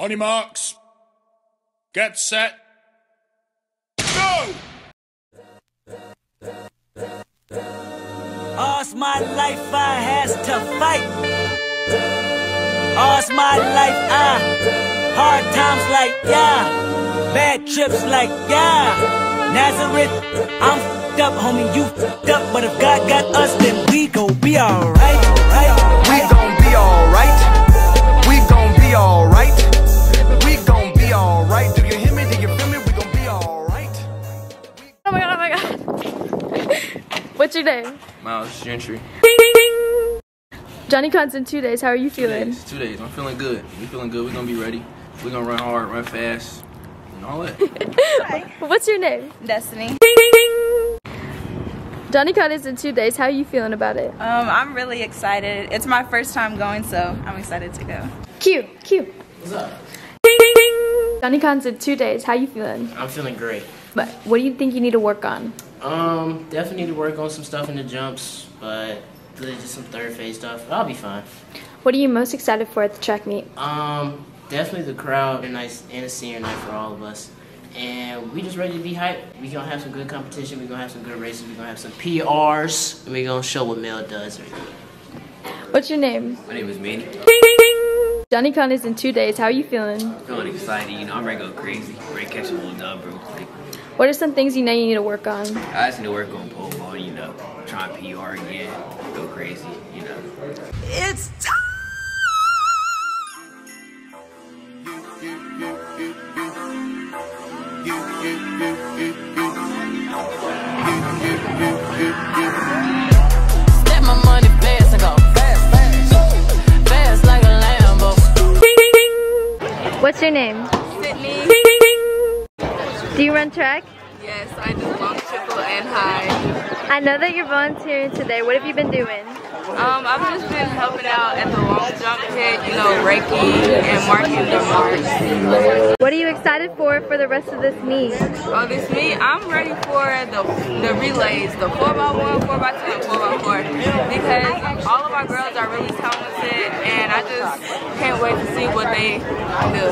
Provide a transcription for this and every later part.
On your marks. Get set. Go! All's my life I has to fight. All's my life I hard times like yeah, bad trips like yeah. Nazareth, I'm f***ed up, homie, you f***ed up. But if God got us, then we gon' be alright. Right, We gon' be alright. We gon' be alright. What's your name? Miles Gentry. Johnny Conn's in two days. How are you Two feeling? days. Two days. I'm feeling good. We feeling good. We gonna be ready. We're gonna run hard, run fast, and all that. What's your name? Destiny. Johnny Conn is in two days. How are you feeling about it? Um, I'm really excited. It's my first time going, so I'm excited to go. Q, Q. What's up? Johnny Conn's in two days. How are you feeling? I'm feeling great. But what do you think you need to work on? Um, definitely need to work on some stuff in the jumps, but just some third phase stuff. I'll be fine. What are you most excited for at the track meet? Um, definitely the crowd and nice and a senior night for all of us. And we just ready to be hyped. We gonna have some good competition. We gonna have some good races. We gonna have some PRs. And we gonna show what Mel does. What's your name? My name is Manny. Johnny Conn is in two days. How are you feeling? Feeling excited, you know, I'm ready to go crazy. Ready to catch a little dub real quick. What are some things you know you need to work on? I just need to work on pole vault, you know, try PR again, go crazy, you know. It's What's your name? Sydney. Do you run track? Yes, I do long, triple, and high. I know that you're volunteering today. What have you been doing? Um, I've just been helping out at the long jump pit, you know, raking and marking the marks. What are you excited for for the rest of this meet? Oh, this meet, I'm ready for the the relays, the 4x1, 4x2, and 4x4 because all of our girls are really talented and I just can't wait to see what they do.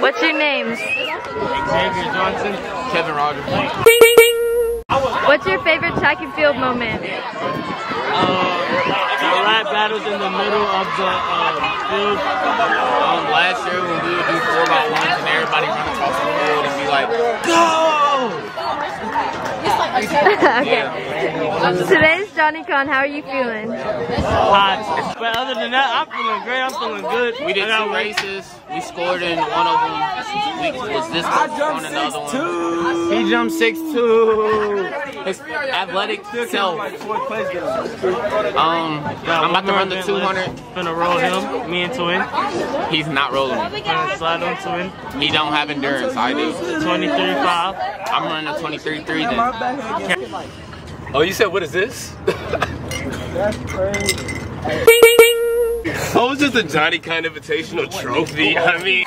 What's your names? Xavier Johnson, Kevin Rogers. Track and field moment? the rap battles in the middle of the um, field. Um, last year when we would do four by ones and everybody run across the field and be like, go! okay. Today's Johnny Conn. How are you feeling? Hot. But other than that, I'm feeling great. I'm feeling good. We did I two races. We scored in one of them. We was this on another one. He jumped six two. His athletic self. Um, I'm about to run the 200. Finna roll him. Me and Twin. He's not rolling. me. Finna slide on Twin. He don't have endurance. I do. 23 5. I'm running a 23-3 then. Oh, you said what is this? Oh, was just a Johnny kind invitational trophy. I mean.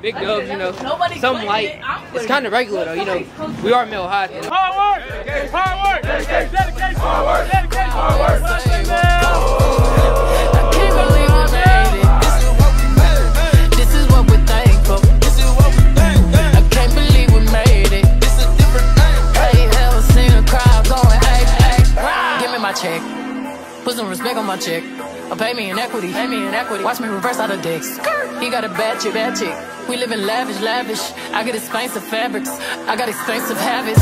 Big dubs, you know, something light. It's kind of regular though, you know. We are Mill High. You know. Hard work! Hard work! Dedication! Hard work! My check. Put some respect on my check. Or pay me in equity. Pay me in equity. Watch me reverse out of dicks. He got a bad chick, bad chick. We live in lavish, lavish. I got expensive fabrics. I got expensive habits.